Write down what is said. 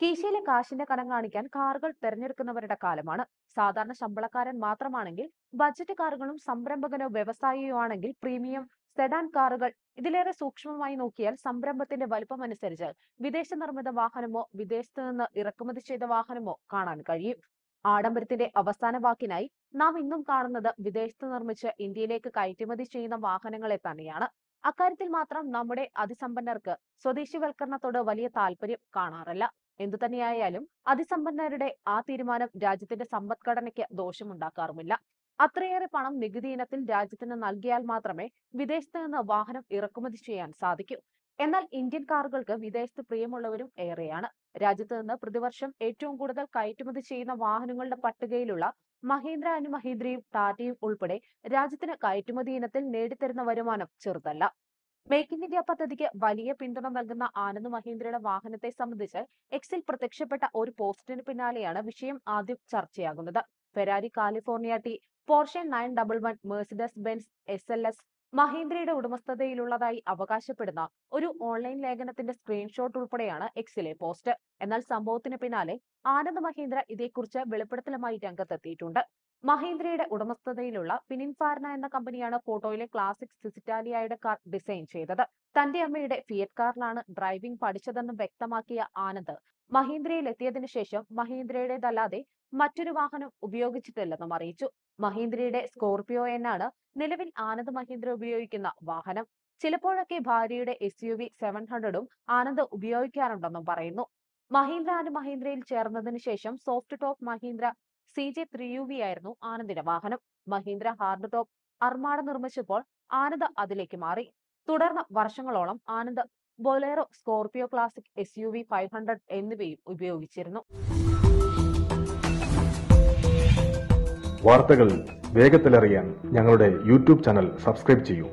കീശയിലെ കാശിന്റെ കടം കാണിക്കാൻ കാറുകൾ തെരഞ്ഞെടുക്കുന്നവരുടെ കാലമാണ്. സാധാരണ ശമ്പളക്കാരൻ മാത്രമാണെങ്കിൽ ബജറ്റ് കാറുകളും സംരംഭകനോ വ്യവസായിയോ ആണെങ്കിൽ പ്രീമിയം സെഡാൻ കാറുകൾ ഇതിലേറെ സൂക്ഷ്മമായി നോക്കിയാൽ സംരംഭത്തിന്റെ വലുപ്പം അനുസരിച്ച് വിദേശ നിർമ്മിത വാഹനമോ വിദേശത്തു നിന്ന് ഇറക്കുമതി ചെയ്ത വാഹനമോ കാണാൻ കഴിയും. ആഡംബരത്തിന്റെ അവസാന വാക്കിനായി നാം ഇന്നും കാണുന്നത് വിദേശത്ത് നിർമ്മിച്ച് ഇന്ത്യയിലേക്ക് കയറ്റുമതി ചെയ്യുന്ന വാഹനങ്ങളെ തന്നെയാണ്. അക്കാര്യത്തിൽ മാത്രം നമ്മുടെ അതിസമ്പന്നർക്ക് സ്വദേശിവൽക്കരണത്തോട് വലിയ താല്പര്യം കാണാറില്ല. എന്തുതന്നെയായാലും അതിസമ്പന്നരുടെ ആ തീരുമാനം രാജ്യത്തിന്റെ സമ്പദ്ഘടനയ്ക്ക് ദോഷമുണ്ടാക്കാറുമില്ല. അത്രയേറെ പണം നികുതി ഇനത്തിൽ രാജ്യത്തിന് നൽകിയാൽ മാത്രമേ വിദേശത്ത് നിന്ന് വാഹനം ഇറക്കുമതി ചെയ്യാൻ സാധിക്കൂ. എന്നാൽ ഇന്ത്യൻ കാറുകൾക്ക് വിദേശത്ത് പ്രിയമുള്ളവരും ഏറെയാണ്. രാജ്യത്ത് നിന്ന് പ്രതിവർഷം ഏറ്റവും കൂടുതൽ കയറ്റുമതി ചെയ്യുന്ന വാഹനങ്ങളുടെ പട്ടികയിലുള്ള മഹീന്ദ്ര അനുമഹീന്ദ്രയും മഹീന്ദ്രയും ടാറ്റയും ഉൾപ്പെടെ രാജ്യത്തിന് കയറ്റുമതി ഇനത്തിൽ നേടിത്തരുന്ന വരുമാനം ചെറുതല്ല. മേക്ക് ഇൻ ഇന്ത്യ പദ്ധതിക്ക് വലിയ പിന്തുണ നൽകുന്ന ആനന്ദ് മഹീന്ദ്രയുടെ വാഹനത്തെ സംബന്ധിച്ച് എക്സിൽ പ്രത്യക്ഷപ്പെട്ട ഒരു പോസ്റ്റിന് പിന്നാലെയാണ് വിഷയം ആദ്യം ചർച്ചയാകുന്നത്. Ferrari California T Porsche nine double one Mercedes Benz S L S മഹീന്ദ്രയുടെ ഉടമസ്ഥതയിലുള്ളതായി അവകാശപ്പെടുന്ന ഒരു ഓൺലൈൻ ലേഖനത്തിന്റെ സ്ക്രീൻഷോട്ട് ഉൾപ്പെടെയാണ് എക്സിലെ പോസ്റ്റ്. എന്നാൽ സംഭവത്തിന് പിന്നാലെ ആനന്ദ് മഹീന്ദ്ര ഇതേക്കുറിച്ച് വെളിപ്പെടുത്തലുമായി രംഗത്തെത്തിയിട്ടുണ്ട്. മഹീന്ദ്രയുടെ ഉടമസ്ഥതയിലുള്ള പിനിൻഫാർന എന്ന കമ്പനിയാണ് ഫോട്ടോയിലെ ക്ലാസിക് സിസിറ്റാലിയയുടെ കാർ ഡിസൈൻ ചെയ്തത്. തന്റെ അമ്മയുടെ ഫിയറ്റ് കാറിലാണ് ഡ്രൈവിംഗ് പഠിച്ചതെന്ന് വ്യക്തമാക്കിയ ആനന്ദ് മഹീന്ദ്രയിൽ എത്തിയതിനു ശേഷം മഹീന്ദ്രയുടേതല്ലാതെ മറ്റൊരു വാഹനം ഉപയോഗിച്ചിട്ടില്ലെന്നും അറിയിച്ചു. മഹീന്ദ്രയുടെ സ്കോർപിയോ എന്നാണ് നിലവിൽ ആനന്ദ് മഹീന്ദ്ര ഉപയോഗിക്കുന്ന വാഹനം. ചിലപ്പോഴൊക്കെ ഭാര്യയുടെ എസ് യു വി സെവൻ ഹൺഡ്രഡും ആനന്ദ് ഉപയോഗിക്കാറുണ്ടെന്നും പറയുന്നു. മഹീന്ദ്ര ആൻഡ് മഹീന്ദ്രയിൽ ചേർന്നതിന് ശേഷം soft top Mahindra C J three U V ആയിരുന്നു ആനന്ദിന്റെ വാഹനം. മഹീന്ദ്ര ഹാർഡ് ടോപ്പ് അർമാഡ നിർമ്മിച്ചപ്പോൾ ആനന്ദ് അതിലേക്ക് മാറി. തുടർന്ന് വർഷങ്ങളോളം Anand Bolero Scorpio Classic S U V five hundred എന്നിവയും ഉപയോഗിച്ചിരുന്നു. വാർത്തകൾ വേഗത്തിലറിയാൻ ഞങ്ങളുടെ യൂട്യൂബ് ചാനൽ സബ്സ്ക്രൈബ് ചെയ്യൂ.